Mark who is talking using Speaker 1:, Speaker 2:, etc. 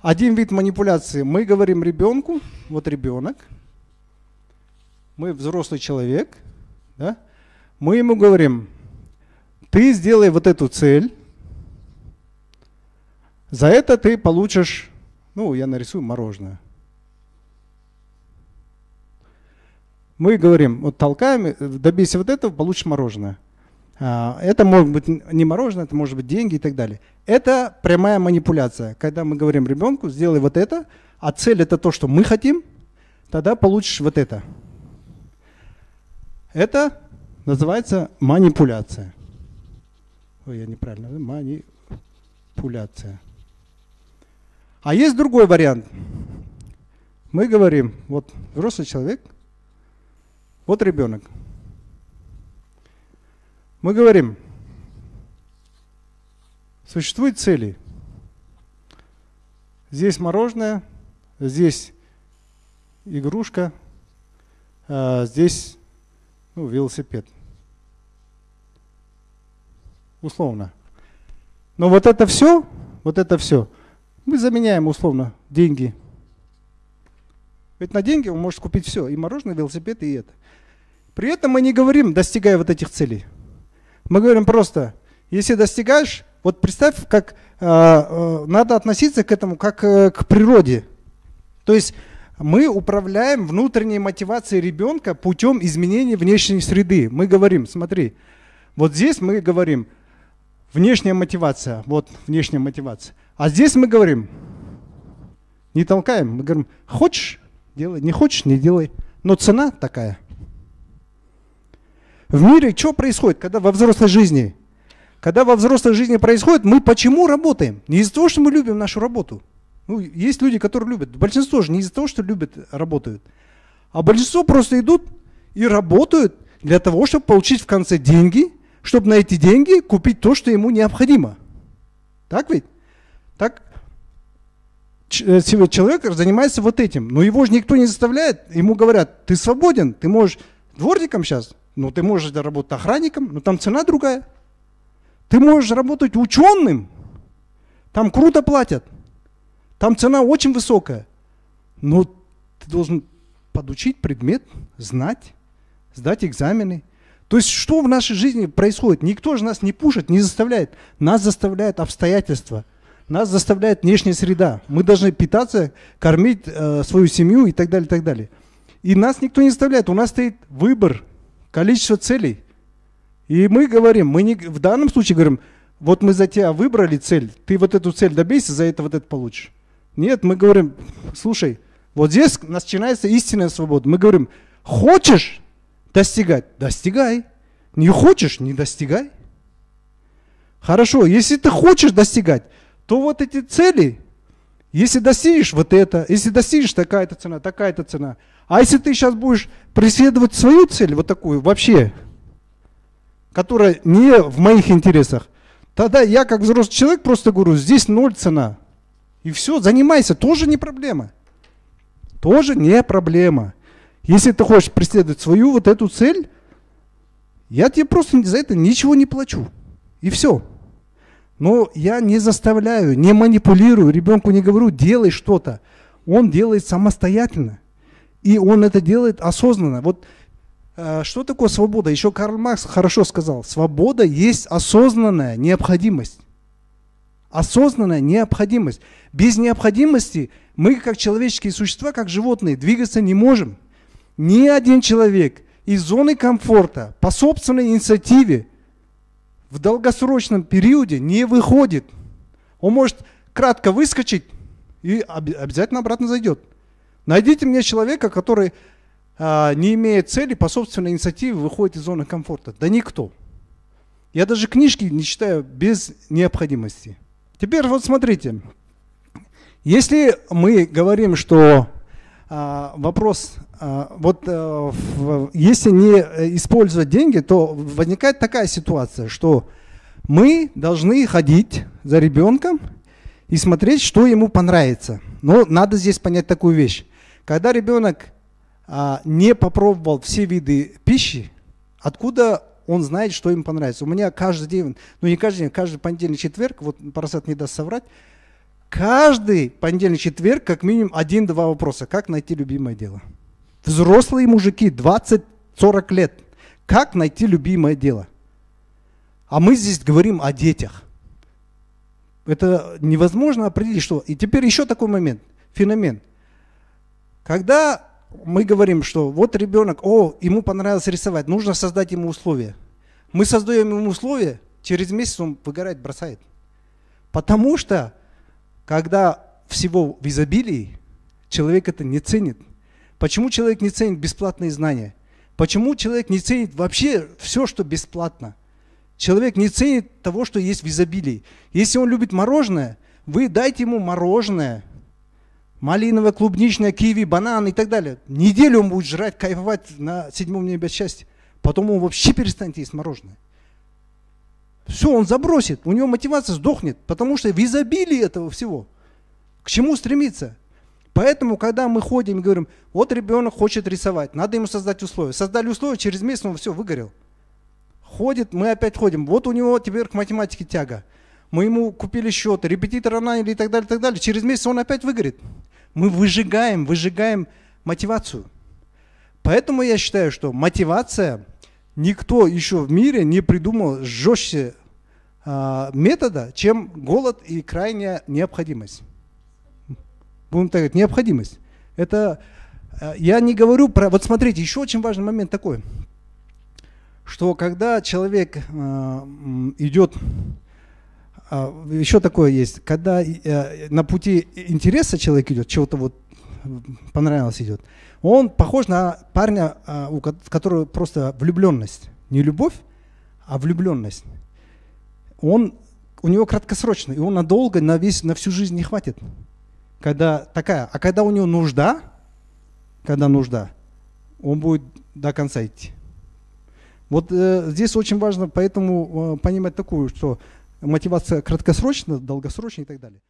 Speaker 1: один вид манипуляции. Мы говорим ребенку, вот ребенок, мы взрослый человек, да? мы ему говорим, ты сделай вот эту цель, за это ты получишь, ну, я нарисую мороженое. Мы говорим, вот толкаем, добейся вот этого, получишь мороженое. А, это может быть не мороженое, это может быть деньги и так далее. Это прямая манипуляция. Когда мы говорим ребенку, сделай вот это, а цель это то, что мы хотим, тогда получишь вот это. Это называется манипуляция. Ой, я неправильно. Манипуляция. А есть другой вариант. Мы говорим, вот взрослый человек, вот ребенок – мы говорим, существуют цели. Здесь мороженое, здесь игрушка, а здесь ну, велосипед. Условно. Но вот это все, вот это все, мы заменяем условно деньги. Ведь на деньги он может купить все, и мороженое, и велосипед, и это. При этом мы не говорим, достигая вот этих целей. Мы говорим просто, если достигаешь, вот представь, как э, э, надо относиться к этому как э, к природе. То есть мы управляем внутренней мотивацией ребенка путем изменения внешней среды. Мы говорим, смотри, вот здесь мы говорим внешняя мотивация, вот внешняя мотивация. А здесь мы говорим, не толкаем, мы говорим, хочешь, делай, не хочешь, не делай. Но цена такая – в мире что происходит, когда во взрослой жизни? Когда во взрослой жизни происходит, мы почему работаем? Не из-за того, что мы любим нашу работу. Ну, есть люди, которые любят. Большинство же не из-за того, что любят, работают. А большинство просто идут и работают для того, чтобы получить в конце деньги, чтобы на эти деньги купить то, что ему необходимо. Так ведь? Так э, человек занимается вот этим. Но его же никто не заставляет. Ему говорят, ты свободен, ты можешь дворником сейчас, ну, ты можешь работать охранником, но там цена другая. Ты можешь работать ученым, там круто платят, там цена очень высокая. Но ты должен подучить предмет, знать, сдать экзамены. То есть что в нашей жизни происходит? Никто же нас не пушит, не заставляет. Нас заставляют обстоятельства. Нас заставляет внешняя среда. Мы должны питаться, кормить э, свою семью и так далее, и так далее. И нас никто не заставляет. У нас стоит выбор количество целей. И мы говорим, мы не, в данном случае говорим, вот мы за тебя выбрали цель, ты вот эту цель добейся, за это вот это получишь. Нет, мы говорим, слушай, вот здесь начинается истинная свобода. Мы говорим, хочешь достигать, достигай. Не хочешь, не достигай. Хорошо, если ты хочешь достигать, то вот эти цели, если достигнешь вот это, если достигнешь такая-то цена, такая-то цена, а если ты сейчас будешь преследовать свою цель, вот такую вообще, которая не в моих интересах, тогда я как взрослый человек просто говорю, здесь ноль цена. И все, занимайся, тоже не проблема. Тоже не проблема. Если ты хочешь преследовать свою вот эту цель, я тебе просто за это ничего не плачу. И все. Но я не заставляю, не манипулирую, ребенку не говорю, делай что-то. Он делает самостоятельно. И он это делает осознанно. Вот э, что такое свобода? Еще Карл Маркс хорошо сказал. Свобода есть осознанная необходимость. Осознанная необходимость. Без необходимости мы, как человеческие существа, как животные, двигаться не можем. Ни один человек из зоны комфорта по собственной инициативе в долгосрочном периоде не выходит. Он может кратко выскочить и обязательно обратно зайдет. Найдите мне человека, который, а, не имея цели, по собственной инициативе выходит из зоны комфорта. Да никто. Я даже книжки не читаю без необходимости. Теперь вот смотрите. Если мы говорим, что а, вопрос, вот а, в, если не использовать деньги, то возникает такая ситуация, что мы должны ходить за ребенком и смотреть, что ему понравится. Но надо здесь понять такую вещь. Когда ребенок а, не попробовал все виды пищи, откуда он знает, что им понравится? У меня каждый день, ну не каждый день, каждый понедельник, четверг, вот Парасат не даст соврать, Каждый понедельник, четверг, как минимум один-два вопроса. Как найти любимое дело? Взрослые мужики, 20-40 лет. Как найти любимое дело? А мы здесь говорим о детях. Это невозможно определить, что. И теперь еще такой момент, феномен. Когда мы говорим, что вот ребенок, о, ему понравилось рисовать, нужно создать ему условия. Мы создаем ему условия, через месяц он выгорает, бросает. Потому что, когда всего в изобилии, человек это не ценит. Почему человек не ценит бесплатные знания? Почему человек не ценит вообще все, что бесплатно? Человек не ценит того, что есть в изобилии. Если он любит мороженое, вы дайте ему мороженое. Малиновое, клубничное, киви, банан и так далее. Неделю он будет жрать, кайфовать на седьмом небе счастья. Потом он вообще перестанет есть мороженое. Все, он забросит, у него мотивация сдохнет, потому что в изобилии этого всего. К чему стремиться? Поэтому, когда мы ходим и говорим, вот ребенок хочет рисовать, надо ему создать условия. Создали условия, через месяц он все выгорел. Ходит, мы опять ходим. Вот у него теперь к математике тяга. Мы ему купили счеты, репетитора наняли и так далее, и так далее. Через месяц он опять выгорит. Мы выжигаем, выжигаем мотивацию. Поэтому я считаю, что мотивация, никто еще в мире не придумал жестче а, метода, чем голод и крайняя необходимость. Будем так говорить, необходимость. Это а, я не говорю про... Вот смотрите, еще очень важный момент такой что когда человек э, идет, э, еще такое есть, когда э, на пути интереса человек идет, чего-то вот понравилось идет, он похож на парня, э, у которого просто влюбленность, не любовь, а влюбленность. Он, у него краткосрочно, и он надолго, на, весь, на всю жизнь не хватит. Когда такая, а когда у него нужда, когда нужда, он будет до конца идти. Вот э, здесь очень важно поэтому э, понимать такую, что мотивация краткосрочная, долгосрочная и так далее.